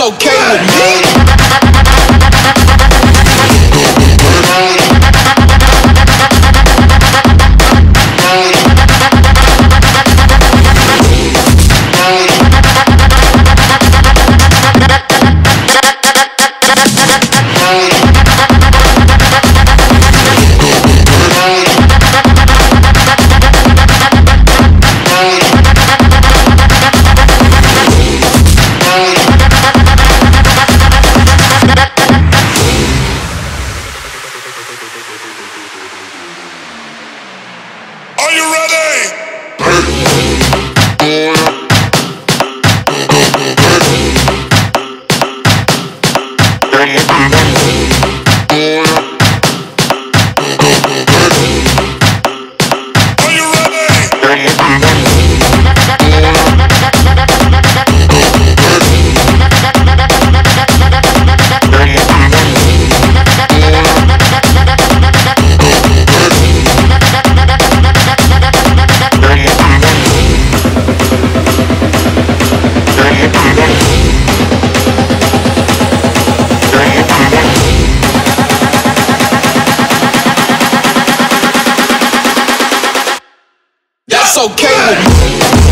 okay with me. Are it's okay with me.